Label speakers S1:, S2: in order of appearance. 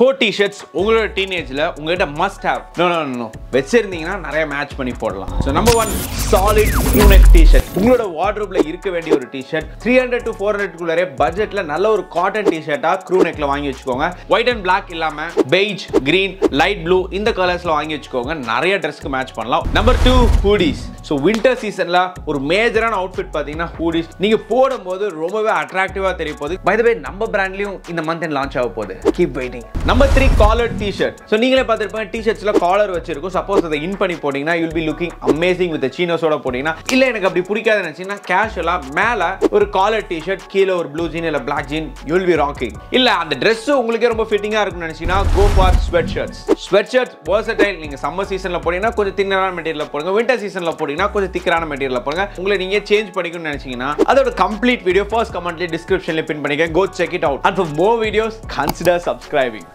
S1: Four T-shirts உங்களோட டீனேஜில் உங்கள்கிட்ட must have no no no வச்சிருந்தீங்கன்னா நிறைய மேட்ச் பண்ணி போடலாம். So number one solid unique t-shirt உங்களோட வார்ட்ரோப்ல இருக்க வேண்டிய ஒரு t-shirt three hundred to four ஹண்ட்ரட்குள்ளே பட்ஜெட்டில் நல்ல ஒரு காட்டன் டிஷர்ட்டாக க்ரூ நெக்ல வாங்கி வச்சுக்கோங்க. ஒயிட் அண்ட் பிளாக் இல்லாமல் பெய்ஜ் கிரீன் லைட் ப்ளூ இந்த கலர்ஸில் வாங்கி வச்சுக்கோங்க. நிறைய ட்ரெஸ்க்கு மேட்ச் பண்ணலாம். Number two hoodies so winter சீசன்ல ஒரு மேஜரான அவுட்ஃபிட் பார்த்தீங்கன்னா ஹூடிஸ் நீங்க போடும்போது ரொம்பவே அட்ராக்டிவா தெரிய போகுது. பை வே நம்ம பிராண்ட்லயும் இந்த மந்த் லான்ச் ஆக போகுது. Keep waiting number three collar t-shirt so நீங்களே பார்த்துருப்பேன் டிஷர்ட்ஸ்ல காலர் வச்சிருக்கும். சப்போஸ் அதை இன் பண்ணி போட்டீங்கன்னா you'll be looking amazing with சீனோஸோட போட்டீங்கன்னா இல்ல எனக்கு அப்படி பிடிக்காதுன்னு நினைச்சீங்கன்னா கேஷுவலா மேல ஒரு காலர் டிஷர்ட் கீழே ஒரு ப்ளூ ஜீன் இல்ல black jean you'll be rocking இல்ல அந்த Dress உங்களுக்கே ரொம்ப ஃபிட்டிங்கா இருக்கும்னு நினைச்சீங்கன்னா go for sweatshirts sweatshirts versatile. நீங்க சம்மர் சீசன்ல போட்டீங்கன்னா கொஞ்சம் தின்னரான மெட்டீரியல் போடுங்க. வின்டர் சீசன்ல போட்டீங்கன்னா கொஞ்சம் திக்கரான மெட்டீரியல் போடுங்க. உங்களை நீங்க சேஞ்ச் பண்ணிக்கணும்னு நினைச்சீங்கன்னா அதோட கம்ப்ளீட் வீடியோ ஃபர்ஸ்ட் கமெண்ட்லேயே டிஸ்கிரிப்ஷன்ல பின் பண்ணிக்க. Go check it out and for more videos consider subscribing